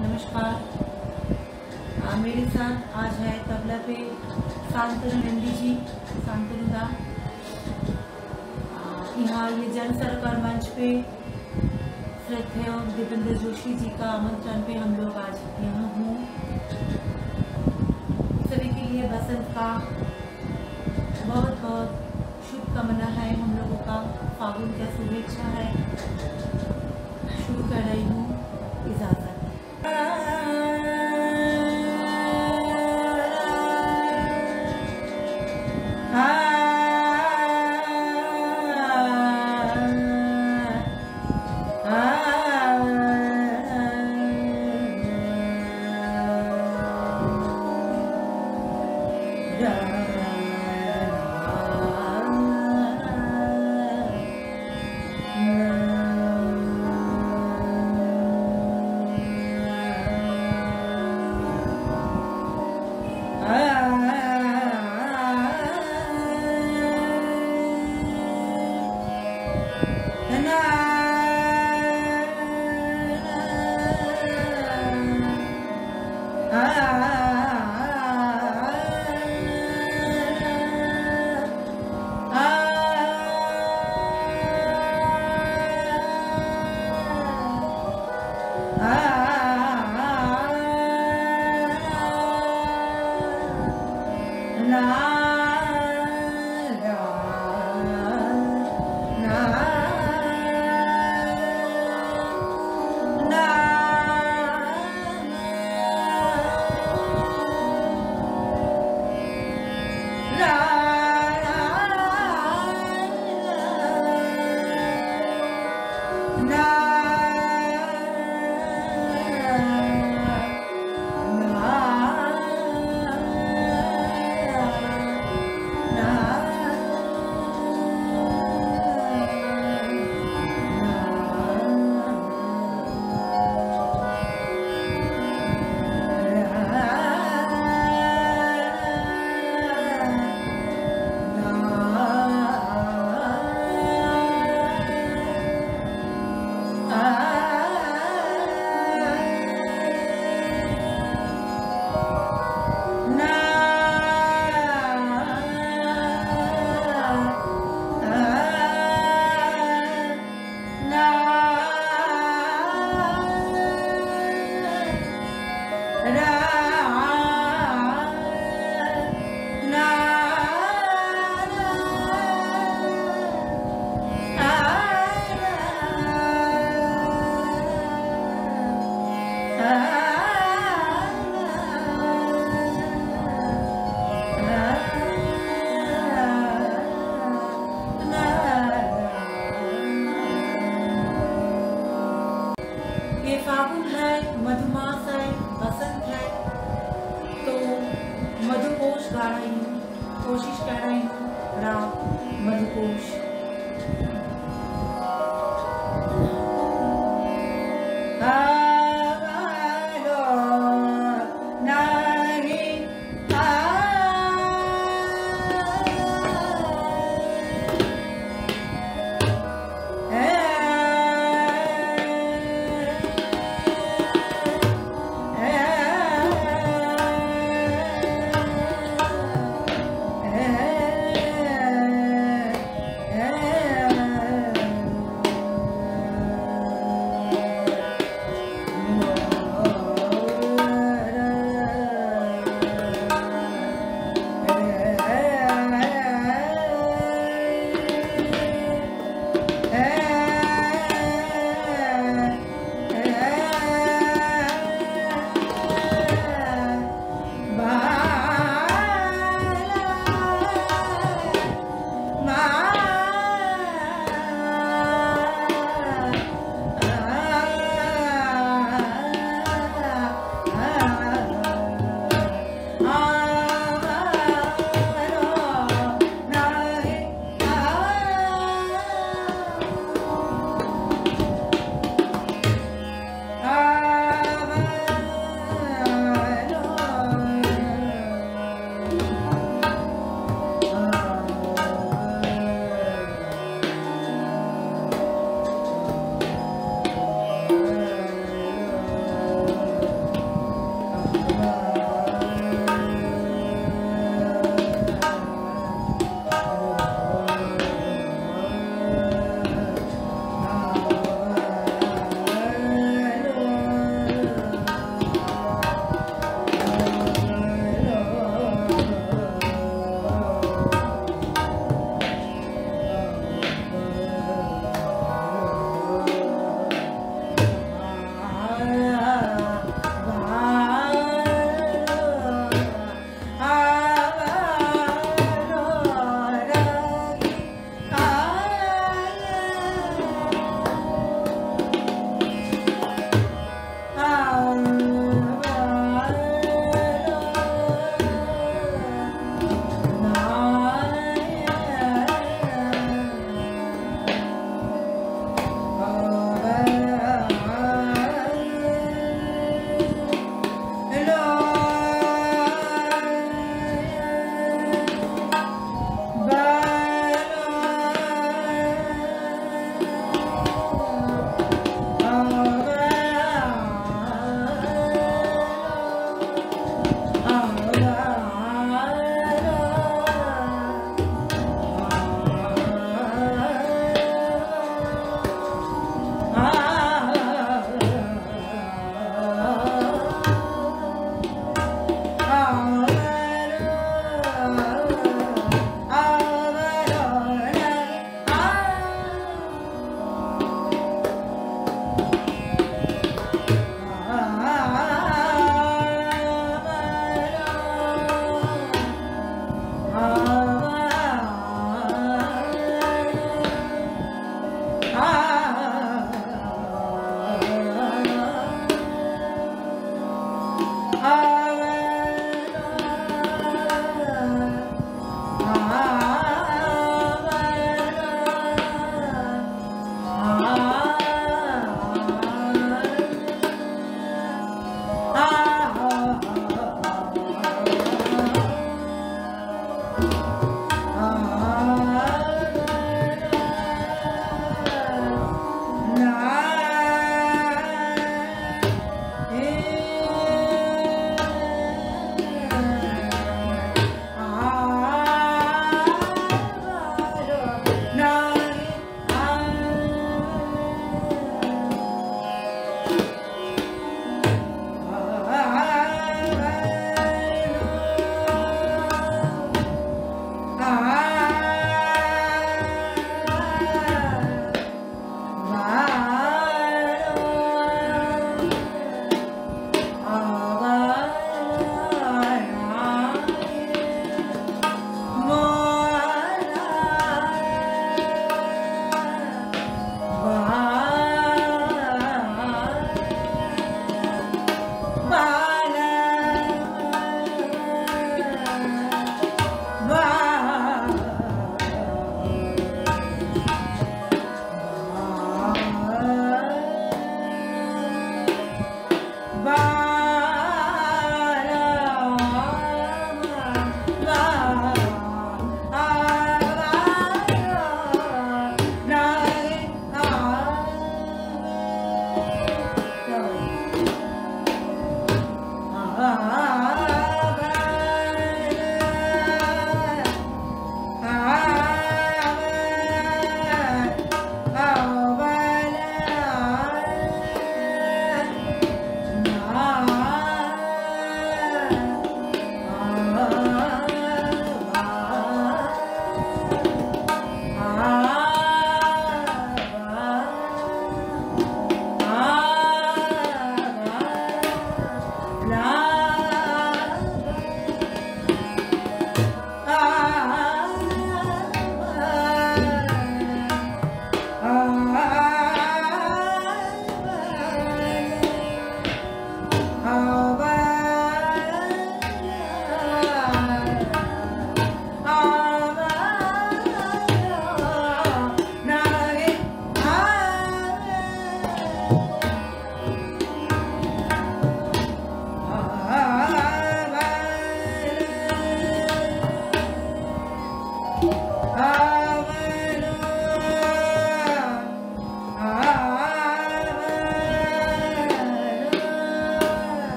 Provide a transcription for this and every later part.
नमस्कार। आ, मेरे साथ आज है तबला पे शांतनु नंदी जी शांतनु दा। यहाँ ये जन सरकार मंच पे श्रद्धेय दीपेंद्र जोशी जी का आमंत्रण पे हम लोग आज यहाँ हूँ। सभी के लिए बसंत का बहुत बहुत शुभकामना है हम लोगों का। फागुन का शुभेच्छा है। शुरू कर रही हूँ। इजाज़त। ये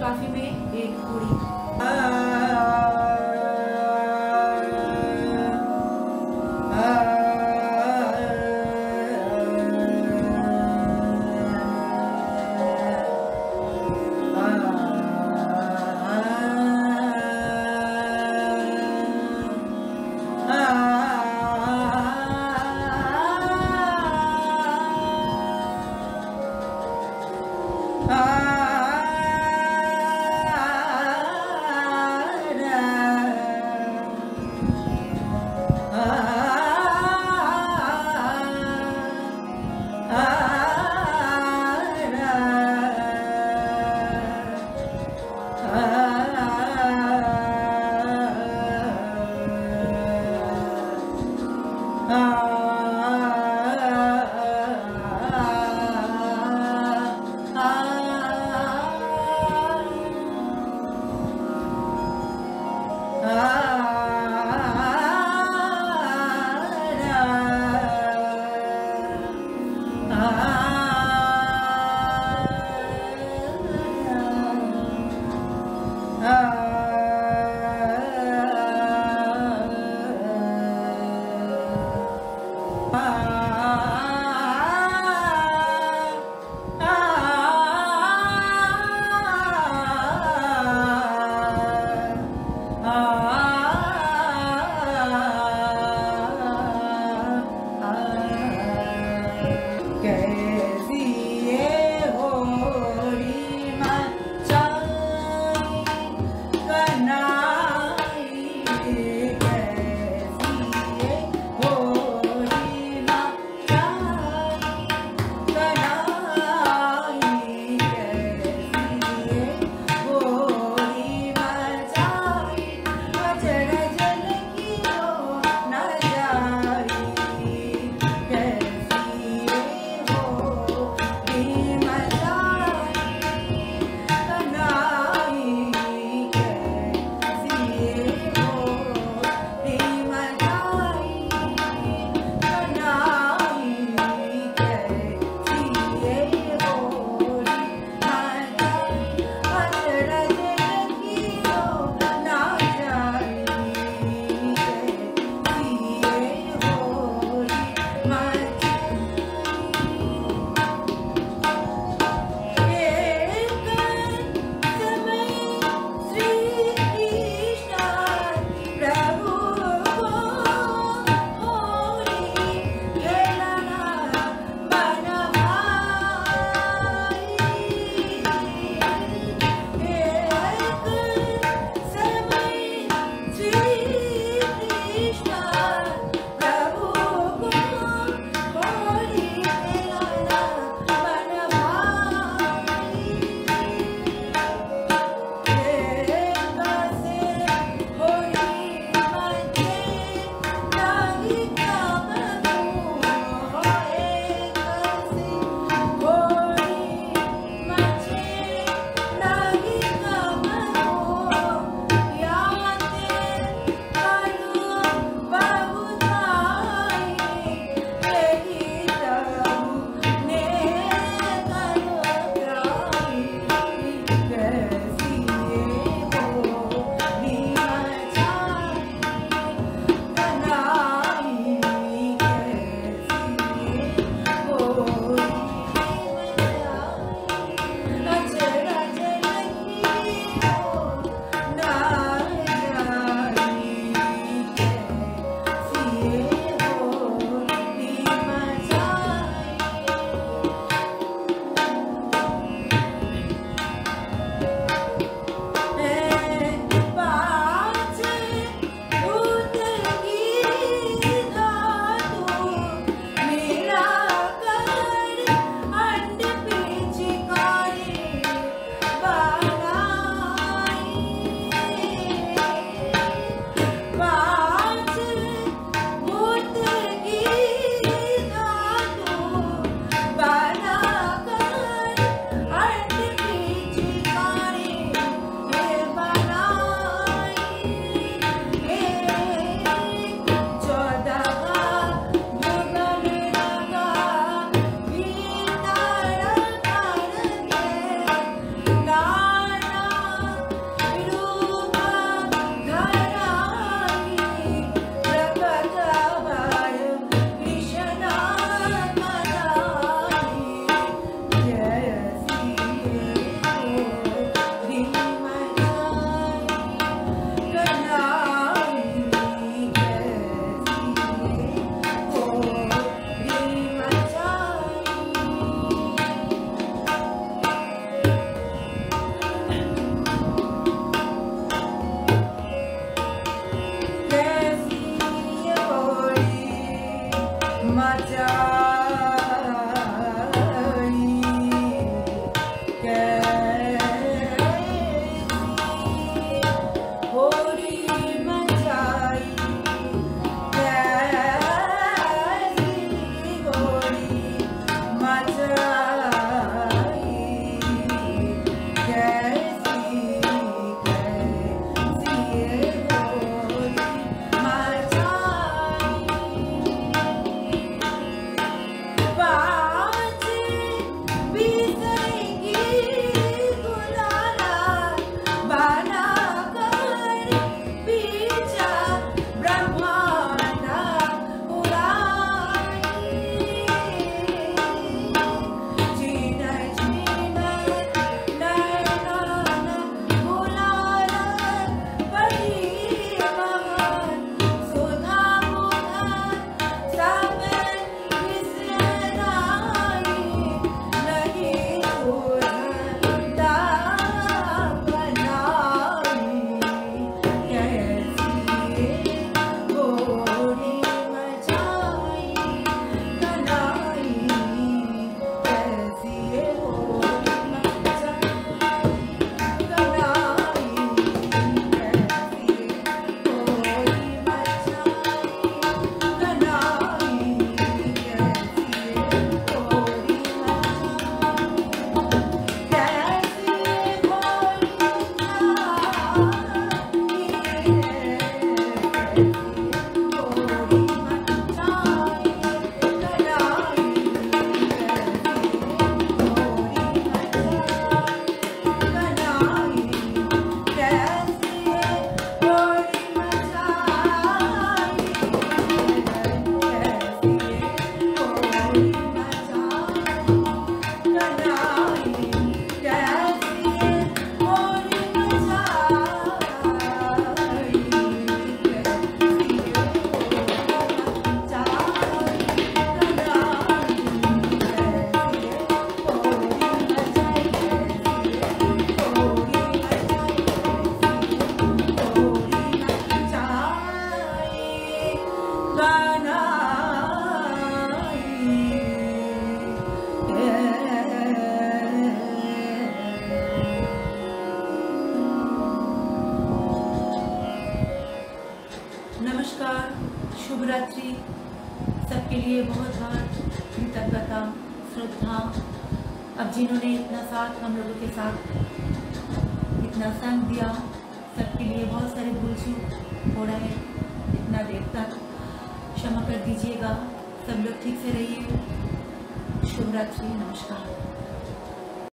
मिश्र में